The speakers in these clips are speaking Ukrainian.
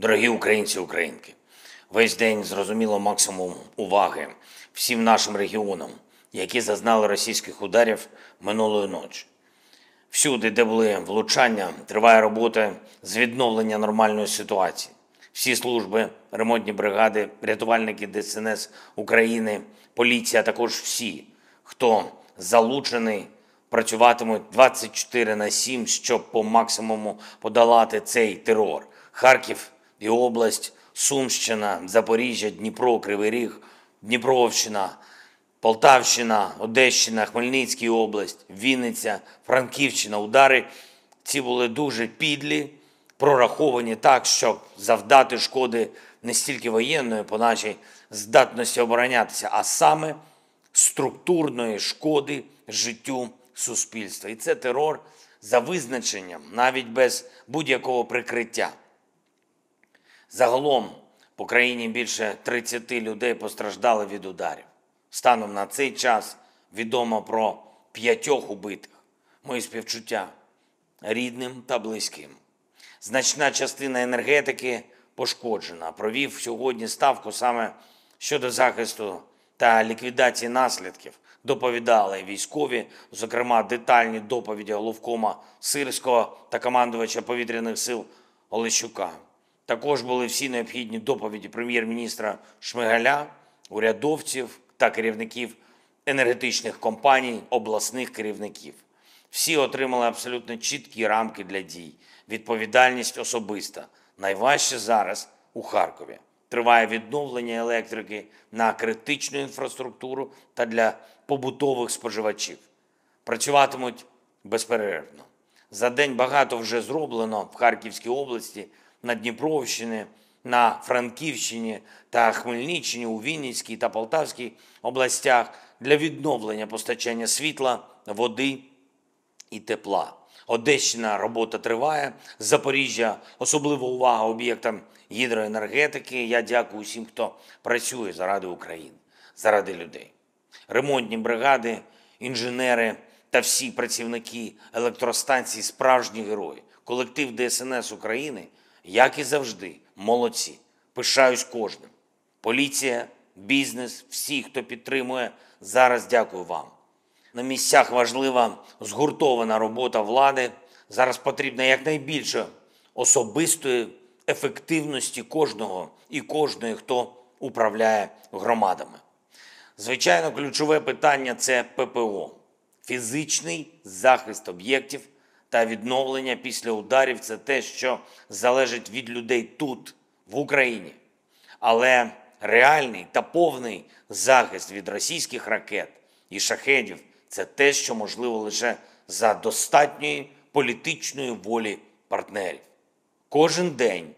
Дорогі українці українки, весь день зрозуміло максимум уваги всім нашим регіонам, які зазнали російських ударів минулої ночі. Всюди, де були влучання, триває робота з відновлення нормальної ситуації. Всі служби, ремонтні бригади, рятувальники ДСНС України, поліція, також всі, хто залучений, працюватимуть 24 на 7, щоб по максимуму подолати цей терор. Харків і область, Сумщина, Запоріжжя, Дніпро, Кривий Ріг, Дніпровщина, Полтавщина, Одещина, Хмельницька область, Вінниця, Франківщина. Удари ці були дуже підлі, прораховані так, щоб завдати шкоди не стільки воєнної по нашій здатності оборонятися, а саме структурної шкоди життю суспільства. І це терор за визначенням, навіть без будь-якого прикриття. Загалом по країні більше 30 людей постраждали від ударів. Станом на цей час відомо про п'ятьох убитих. Мої співчуття рідним та близьким. Значна частина енергетики пошкоджена. Провів сьогодні ставку саме щодо захисту та ліквідації наслідків. Доповідали військові, зокрема детальні доповіді головкома Сирського та командувача повітряних сил Олещука. Також були всі необхідні доповіді прем'єр-міністра Шмигаля, урядовців та керівників енергетичних компаній, обласних керівників. Всі отримали абсолютно чіткі рамки для дій, відповідальність особиста. Найважче зараз у Харкові. Триває відновлення електрики на критичну інфраструктуру та для побутових споживачів. Працюватимуть безперервно. За день багато вже зроблено в Харківській області, на Дніпровщині, на Франківщині та Хмельниччині, у Вінницькій та Полтавській областях для відновлення постачання світла, води і тепла. Одещина робота триває. Запоріжжя особлива увага об'єктам гідроенергетики. Я дякую усім, хто працює заради України, заради людей. Ремонтні бригади, інженери та всі працівники електростанцій справжні герої. Колектив ДСНС України, як і завжди, молодці. Пишаюсь кожним. Поліція, бізнес, всі, хто підтримує, зараз дякую вам. На місцях важлива згуртована робота влади. Зараз потрібно якнайбільше особистої ефективності кожного і кожної, хто управляє громадами. Звичайно, ключове питання це ППО, фізичний захист об'єктів та відновлення після ударів це те, що залежить від людей тут, в Україні. Але реальний та повний захист від російських ракет і шахедів це те, що можливо лише за достатньої політичної волі партнерів. Кожен день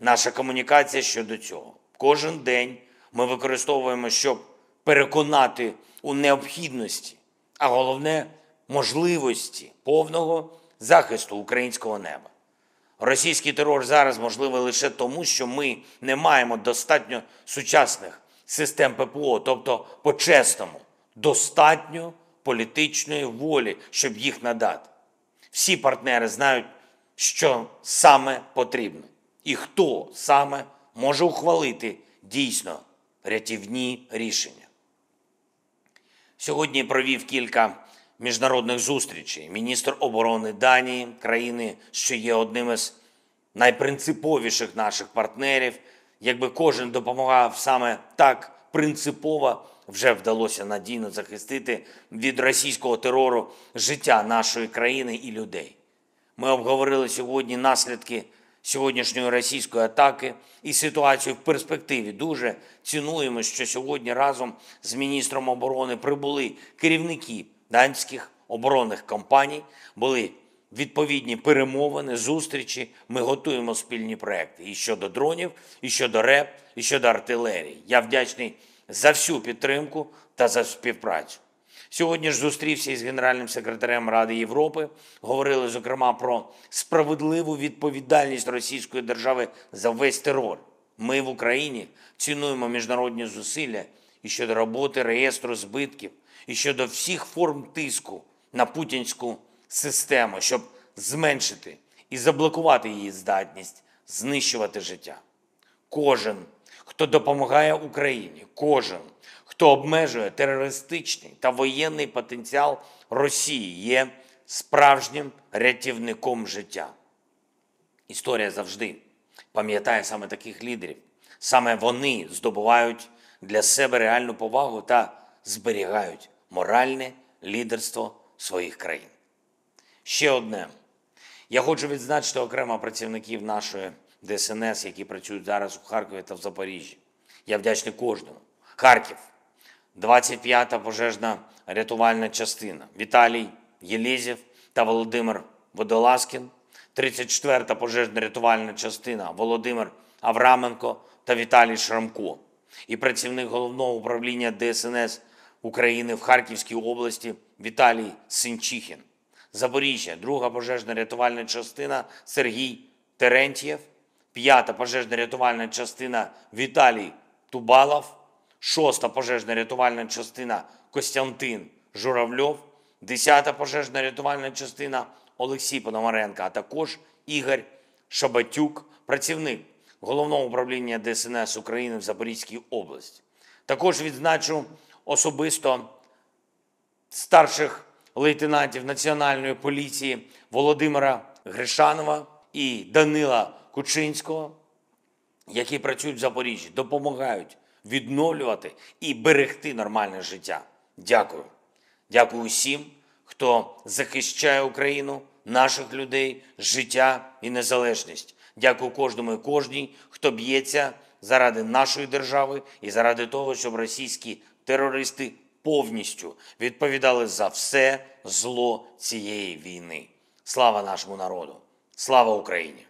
наша комунікація щодо цього. Кожен день ми використовуємо, щоб переконати у необхідності, а головне можливості повного захисту українського неба. Російський терор зараз можливий лише тому, що ми не маємо достатньо сучасних систем ППО, тобто по-чесному, достатньо політичної волі, щоб їх надати. Всі партнери знають, що саме потрібно, і хто саме може ухвалити дійсно рятівні рішення. Сьогодні провів кілька міжнародних зустрічей. Міністр оборони Данії, країни, що є одним із найпринциповіших наших партнерів. Якби кожен допомагав саме так принципово, вже вдалося надійно захистити від російського терору життя нашої країни і людей. Ми обговорили сьогодні наслідки сьогоднішньої російської атаки і ситуацію в перспективі. Дуже цінуємо, що сьогодні разом з міністром оборони прибули керівники данських оборонних компаній, були відповідні перемовини, зустрічі. Ми готуємо спільні проекти і щодо дронів, і щодо РЕП, і щодо артилерії. Я вдячний за всю підтримку та за співпрацю. Сьогодні ж зустрівся із генеральним секретарем Ради Європи. Говорили зокрема про справедливу відповідальність Російської держави за весь терор. Ми в Україні цінуємо міжнародні зусилля і щодо роботи реєстру збитків, і щодо всіх форм тиску на путінську систему, щоб зменшити і заблокувати її здатність знищувати життя. Кожен, хто допомагає Україні, кожен, хто обмежує терористичний та воєнний потенціал Росії, є справжнім рятівником життя. Історія завжди пам'ятає саме таких лідерів. Саме вони здобувають для себе реальну повагу та зберігають моральне лідерство своїх країн. Ще одне. Я хочу відзначити окремо працівників нашої ДСНС, які працюють зараз у Харкові та в Запоріжжі. Я вдячний кожному. Харків, 25-та пожежна рятувальна частина. Віталій Єлізєв та Володимир Водолазкін. 34-та пожежна рятувальна частина Володимир Авраменко та Віталій Шрамко. І працівник головного управління ДСНС України в Харківській області Віталій Синчихін. Запоріжжя, друга пожежна рятувальна частина Сергій Терентьєв, п'ята пожежна рятувальна частина Віталій Тубалов, шоста пожежна рятувальна частина Костянтин Журавльов, десята пожежна рятувальна частина Олексій Пономаренко, а також Ігор Шабатюк, працівник Головного управління ДСНС України в Запорізькій області. Також відзначу особисто старших лейтенантів Національної поліції Володимира Гришанова і Данила Кучинського, які працюють в Запоріжжі, допомагають відновлювати і берегти нормальне життя. Дякую. Дякую усім, хто захищає Україну, наших людей, життя і незалежність. Дякую кожному і кожній, хто б'ється заради нашої держави і заради того, щоб російські терористи повністю відповідали за все зло цієї війни. Слава нашому народу! Слава Україні!